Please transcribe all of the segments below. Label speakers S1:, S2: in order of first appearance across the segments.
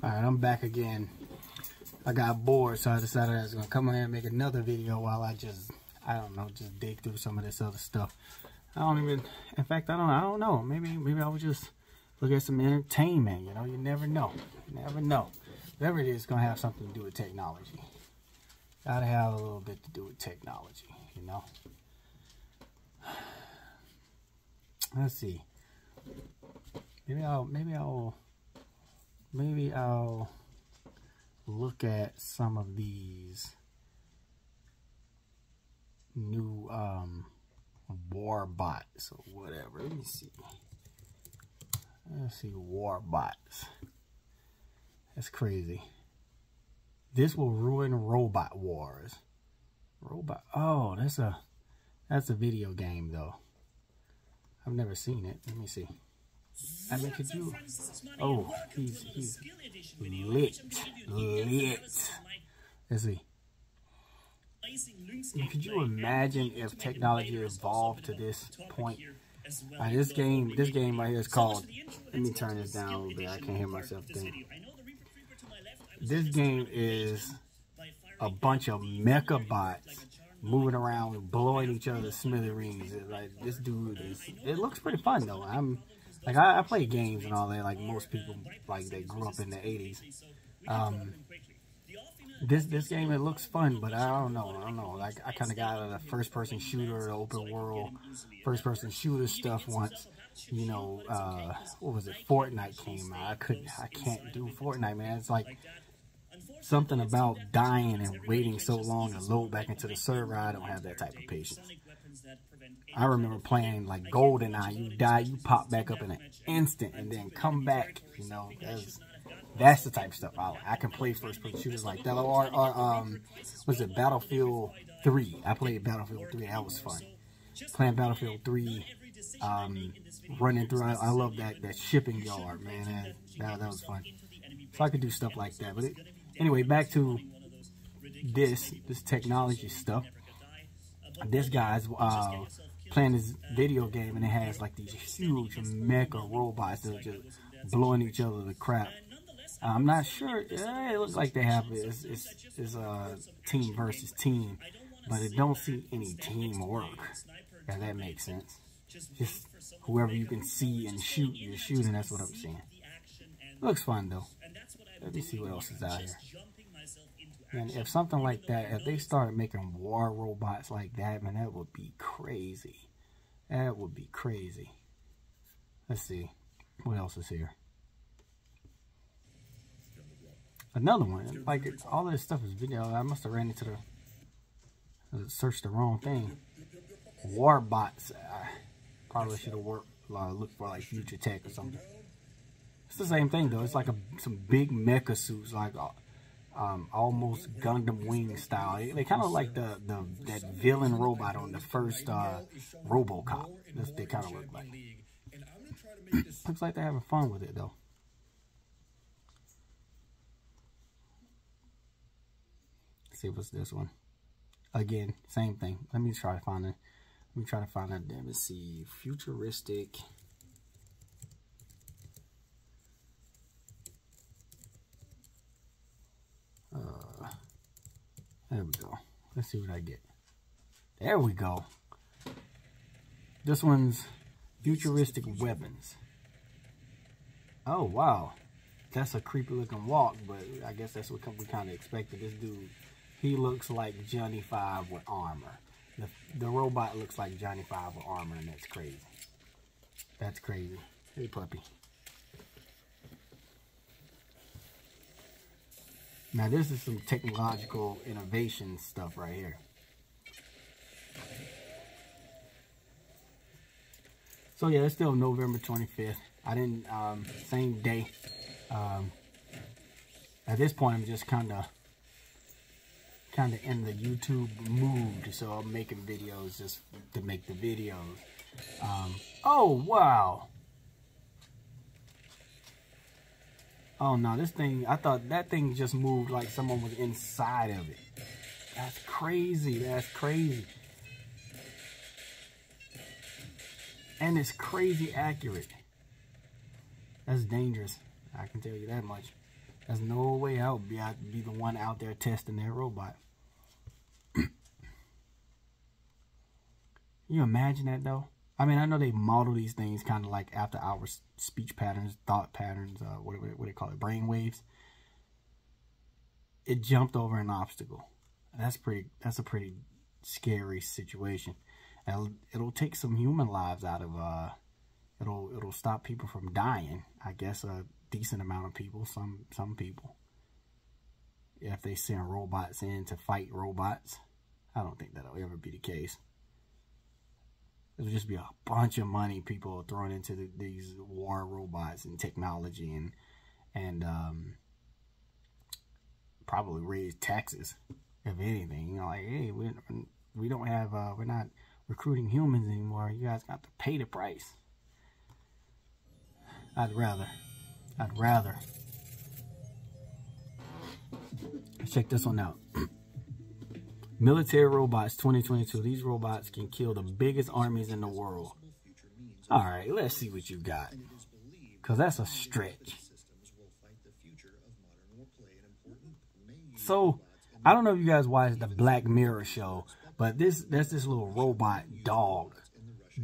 S1: All right, I'm back again. I got bored, so I decided I was gonna come here and make another video while I just, I don't know, just dig through some of this other stuff. I don't even, in fact, I don't, I don't know. Maybe, maybe I would just look at some entertainment. You know, you never know. You never know. Whatever it is, gonna have something to do with technology. Gotta have a little bit to do with technology. You know. Let's see. Maybe I'll, maybe I'll maybe I'll look at some of these new um, war bots or whatever. Let me see. Let's see war bots. That's crazy. This will ruin robot wars. Robot. Oh, that's a that's a video game though. I've never seen it. Let me see. I mean, could you? Oh, he's he's lit, lit. Let's see. Could you imagine if technology evolved to this point? Uh, this game, this game right here is called. Let me turn this down a little bit. I can't hear myself think. This game is a bunch of mecha bots moving around, blowing each other smithereens. Like this dude is. It looks pretty fun though. I'm like I, I, play games and all that. Like most people, like they grew up in the '80s. Um, this this game it looks fun, but I don't know. I don't know. Like I kind of got out of the first person shooter, the open world, first person shooter stuff once. You know, uh, what was it? Fortnite came out. I couldn't. I can't do Fortnite, man. It's like something about dying and waiting so long to load back into the server. I don't have that type of patience. I remember playing like GoldenEye. You die, you pop back up in an instant and then come back. You know, that's, that's the type of stuff I like. I can play first person shooters like that. Or, or um, was it Battlefield 3? I played Battlefield 3. That was fun. Playing Battlefield 3, um, running through. I, I love that, that shipping yard, man. That, that, that was fun. So I could do stuff like that. But it, anyway, back to this, this technology stuff. This guy's uh, playing this video game and it has like these huge mecha robots that are just blowing each other to crap. I'm not sure. Yeah, it looks like they have it's, it's, it's a team versus team, but it don't see any teamwork. Yeah, that makes sense. Just whoever you can see and shoot, you're shooting. That's what I'm seeing. Looks fun though. Let me see what else is out here. And if something like that, if they started making war robots like that, man, that would be crazy. That would be crazy. Let's see. What else is here? Another one. Like, all this stuff is video. I must have ran into the... Searched the wrong thing. War bots. I probably should have worked, uh, looked for, like, Future Tech or something. It's the same thing, though. It's like a, some big mecha suits, like... Uh, um, almost Gundam Wing style. They, kind of like the, the that villain robot on the first uh, RoboCop. That's they kind of look like. Looks like they're having fun with it though. Let's see what's this one. Again, same thing. Let me try to find it. Let me try to find a. Let me see. Futuristic. There we go. Let's see what I get. There we go. This one's futuristic weapons. Oh, wow. That's a creepy looking walk, but I guess that's what we kind of expected. This dude, he looks like Johnny Five with armor. The, the robot looks like Johnny Five with armor, and that's crazy. That's crazy. Hey, puppy. Now this is some technological innovation stuff right here. So yeah, it's still November 25th. I didn't, um, same day. Um, at this point, I'm just kind of, kind of in the YouTube mood. So I'm making videos just to make the videos. Um, oh, wow. Oh no, this thing, I thought that thing just moved like someone was inside of it. That's crazy, that's crazy. And it's crazy accurate. That's dangerous, I can tell you that much. There's no way I would be, I'd be the one out there testing that robot. you imagine that though? I mean, I know they model these things kind of like after our speech patterns, thought patterns, uh, what, what, what they call it, brain waves. It jumped over an obstacle. That's pretty. That's a pretty scary situation. It'll, it'll take some human lives out of. Uh, it'll it'll stop people from dying. I guess a decent amount of people. Some some people. If they send robots in to fight robots, I don't think that'll ever be the case. It'll just be a bunch of money people throwing into the, these war robots and technology and and um, probably raise taxes if anything. You know, like hey, we we don't have uh, we're not recruiting humans anymore. You guys got to pay the price. I'd rather. I'd rather. Check this one out. Military robots 2022. These robots can kill the biggest armies in the world. All right, let's see what you got. Because that's a stretch. So, I don't know if you guys watched the Black Mirror show, but this that's this little robot dog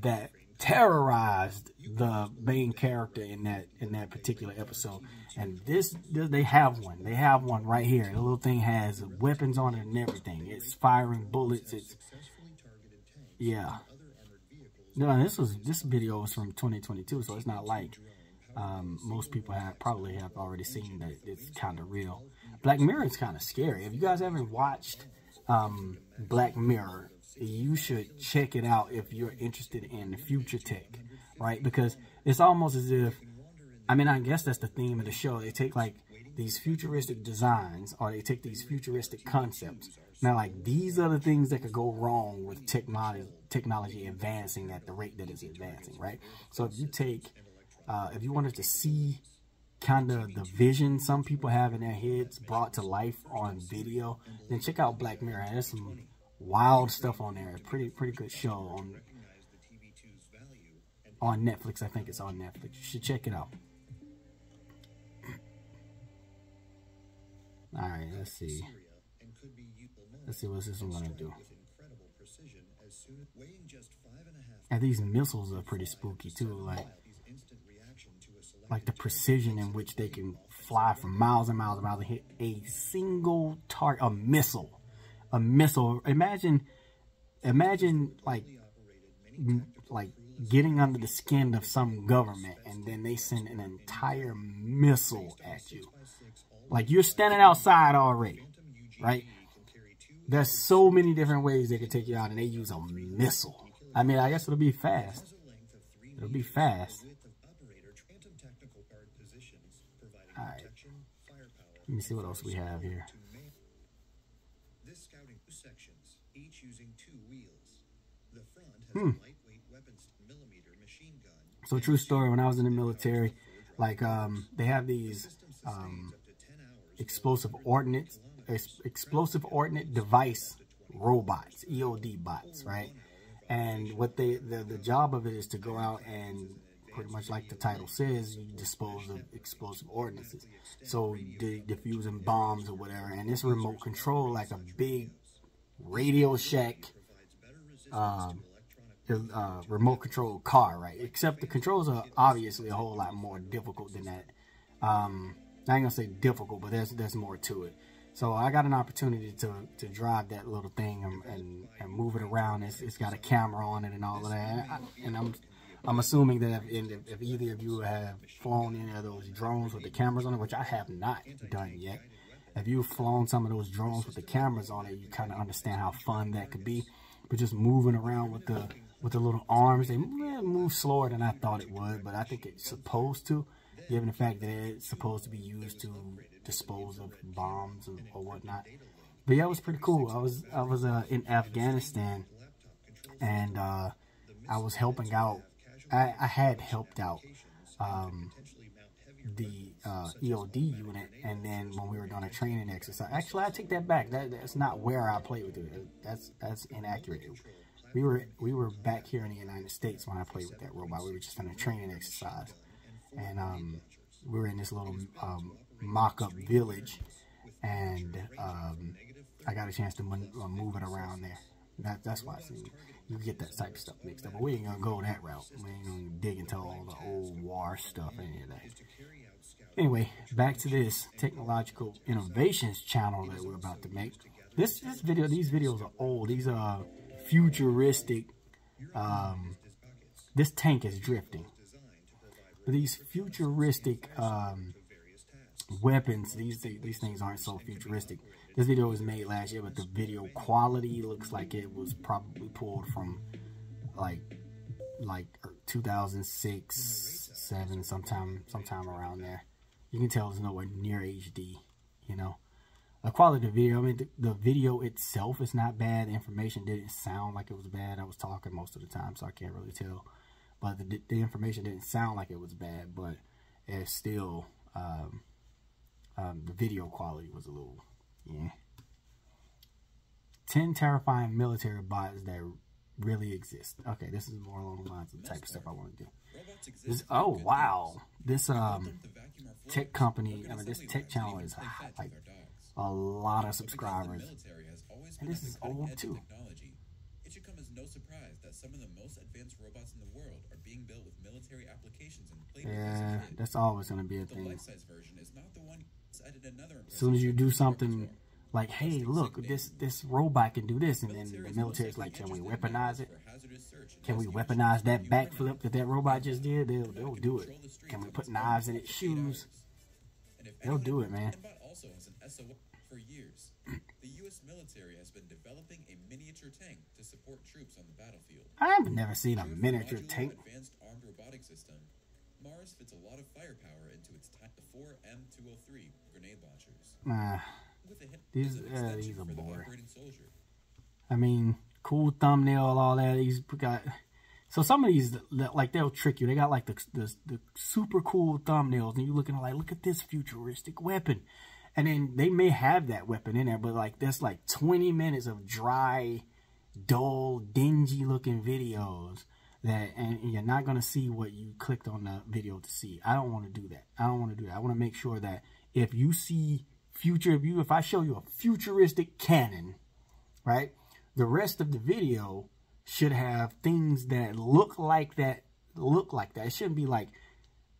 S1: that terrorized the main character in that in that particular episode. And this, they have one. They have one right here. The little thing has weapons on it and everything. It's firing bullets. It's yeah. No, this was this video was from 2022, so it's not like um, most people have probably have already seen that it's kind of real. Black Mirror is kind of scary. If you guys ever watched um, Black Mirror, you should check it out if you're interested in future tech, right? Because it's almost as if I mean, I guess that's the theme of the show. They take like these futuristic designs or they take these futuristic concepts. Now, like these are the things that could go wrong with technology, technology advancing at the rate that it's advancing, right? So if you take, uh, if you wanted to see kind of the vision some people have in their heads brought to life on video, then check out Black Mirror. There's some wild stuff on there. Pretty, pretty good show on on Netflix. I think it's on Netflix. You should check it out. All right, let's see. Let's see what this one gonna do. And these missiles are pretty spooky too, like like the precision in which they can fly for miles and miles and miles and hit a single target, a missile, a missile. Imagine, imagine like like getting under the skin of some government and then they send an entire missile at you. Like you're standing outside already, right? There's so many different ways they could take you out, and they use a missile. I mean, I guess it'll be fast. It'll be fast. All right. Let me see what else we have here. Hmm. So true story. When I was in the military, like um, they have these um, explosive ordnance, explosive ordnance device robots, EOD bots, right? And what they, the, the job of it is to go out and pretty much like the title says, you dispose of explosive ordinances. So de diffusing bombs or whatever. And this remote control, like a big Radio Shack um, uh, remote control car, right? Except the controls are obviously a whole lot more difficult than that. Um, I ain't gonna say difficult, but there's there's more to it. So I got an opportunity to to drive that little thing and and, and move it around. It's, it's got a camera on it and all of that. And, I, and I'm I'm assuming that if, if, if either of you have flown any of those drones with the cameras on it, which I have not done yet, if you've flown some of those drones with the cameras on it, you kind of understand how fun that could be. But just moving around with the with the little arms, they move slower than I thought it would, but I think it's supposed to given the fact that it's supposed to be used to dispose of bombs or, or whatnot. But yeah, it was pretty cool. I was I was uh, in Afghanistan, and uh, I was helping out. I, I had helped out um, the uh, EOD unit, and then when we were doing a training exercise, actually, I take that back. That, that's not where I played with it. That's that's inaccurate. We were we were back here in the United States when I played with that robot. We were just in a training exercise and um, we were in this little um, mock-up village, and um, I got a chance to uh, move it around there. That, that's why I see you get that type of stuff mixed up. But we ain't gonna go that route. We ain't gonna dig into all the old war stuff, any of that. Anyway, back to this technological innovations channel that we're about to make. This this video, these videos are old. These are futuristic. Um, this tank is drifting. These futuristic um, weapons, these these things aren't so futuristic. This video was made last year, but the video quality looks like it was probably pulled from like like 2006, seven, sometime sometime around there. You can tell it's nowhere near HD, you know. The quality video, I mean, the, the, video itself is not bad. The information didn't sound like it was bad. I was talking most of the time, so I can't really tell. But the, the information didn't sound like it was bad, but it's still, um, um, the video quality was a little yeah. 10 terrifying military bots that really exist. Okay, this is more along the lines of the type of stuff I want to do. This, oh, wow. This um tech company, I mean, this tech channel is like a lot of subscribers. And this is old, too. It should come as no surprise that some of the most advanced robots in the world are being built with military applications and Yeah, that's always going to be a thing. As soon as you do something like, hey, look, this this robot can do this, and then the military's like, can we weaponize it? Can we weaponize that backflip that that robot just did? They'll, they'll do it. Can we put knives in its shoes? They'll do it, man. For years, the U.S. military has been developing a miniature tank to support troops on the battlefield. I've never seen a miniature tank. Advanced armed robotic system MAARS fits a lot of firepower into its the 4M203 grenade launchers. Nah. These, uh, these are boring. I mean, cool thumbnail, all that. He's got. So some of these, like they'll trick you. They got like the, the the super cool thumbnails, and you're looking like, look at this futuristic weapon, and then they may have that weapon in there, but like there's like 20 minutes of dry, dull, dingy looking videos that and you're not going to see what you clicked on the video to see. I don't want to do that. I don't want to do that. I want to make sure that if you see future of you, if I show you a futuristic cannon, right, the rest of the video should have things that look like that, look like that. It shouldn't be like,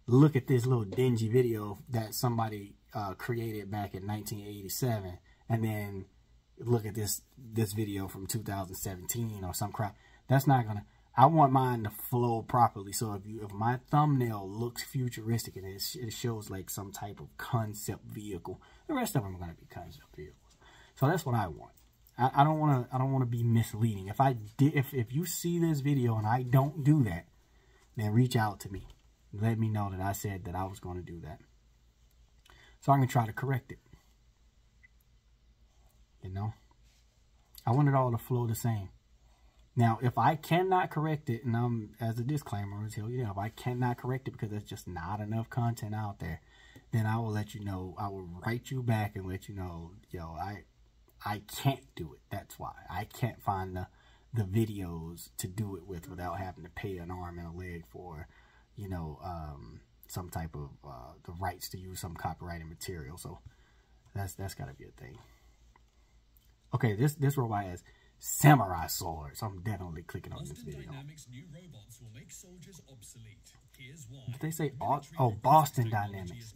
S1: look at this little dingy video that somebody uh, created back in 1987 and then look at this this video from 2017 or some crap. That's not to I want mine to flow properly. So if you if my thumbnail looks futuristic and it, it shows like some type of concept vehicle, the rest of them are to be concept vehicles. So that's what I want. I, I don't want to I don't want to be misleading. If I did if if you see this video and I don't do that, then reach out to me. Let me know that I said that I was going to do that. So going to try to correct it. You know? I want it all to flow the same. Now, if I cannot correct it, and I'm, as a disclaimer, tell you, if I cannot correct it because there's just not enough content out there, then I will let you know. I will write you back and let you know, yo, I, I can't do it. That's why I can't find the, the videos to do it with without having to pay an arm and a leg for, you know, um, some type of uh, the rights to use some copyrighted material. So that's that's got to be a thing. Okay, this this robot has samurai swords. I'm definitely clicking on this video. Did they say oh Boston Dynamics?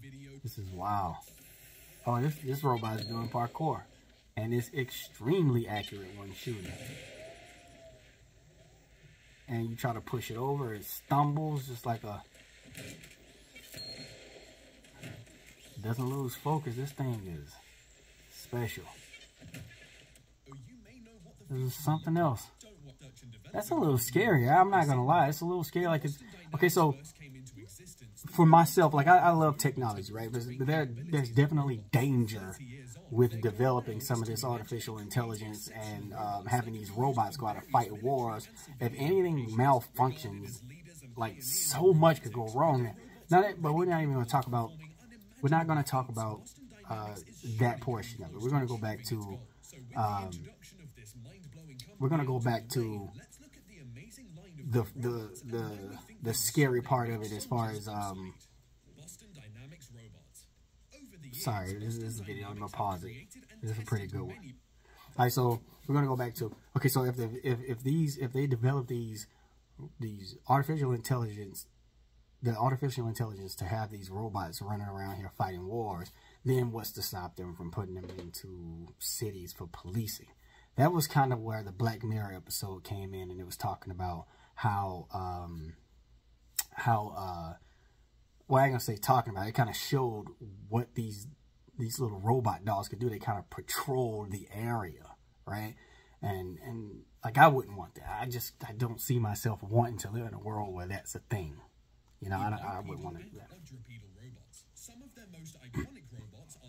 S1: Video, This is wow. Oh, this this robot is doing parkour, and it's extremely accurate when shooting. And you try to push it over, it stumbles just like a doesn't lose focus. This thing is special. This is something else. That's a little scary. I'm not gonna lie. It's a little scary. Like it's okay. So for myself, like I, I love technology, right? But there, there's definitely danger with developing some of this artificial intelligence and um, having these robots go out and fight wars. If anything malfunctions, like so much could go wrong. Not, but we're not even going to talk about we're not going to talk about uh, that portion of it. We're going to go back to, um, we're going to go back to the the the the scary part of it as far as um. Sorry, this, this is a video. I'm gonna pause it. This is a pretty good one. All right, so we're gonna go back to okay. So if the, if if these if they develop these these artificial intelligence, the artificial intelligence to have these robots running around here fighting wars, then what's to stop them from putting them into cities for policing? That was kind of where the Black Mirror episode came in, and it was talking about how um how uh well I'm gonna say talking about it, it kind of showed what these these little robot dolls could do. They kind of patrol the area, right? And and like I wouldn't want that. I just I don't see myself wanting to live in a world where that's a thing. You know, I, I wouldn't want to do that.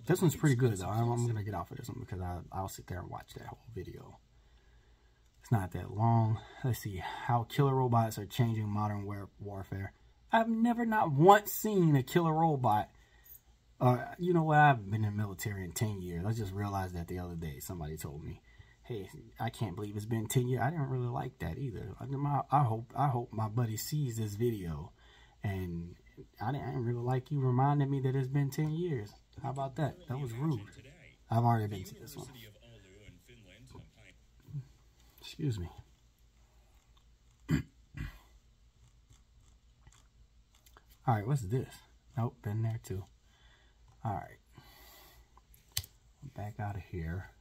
S1: This one's pretty good though. I'm, I'm gonna get off of this one because I, I'll sit there and watch that whole video. It's not that long. Let's see how killer robots are changing modern war warfare. I've never not once seen a killer robot. Uh, you know what? I've been in the military in 10 years. I just realized that the other day. Somebody told me, hey, I can't believe it's been 10 years. I didn't really like that either. I, my, I hope I hope my buddy sees this video. And I didn't, I didn't really like you reminding me that it's been 10 years. How about that? That was rude. I've already been to this one. Excuse me. All right, what's this? Nope, been there too. All right. Back out of here.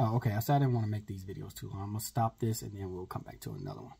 S1: Oh, okay. I said I didn't want to make these videos too long. I'm going to stop this and then we'll come back to another one.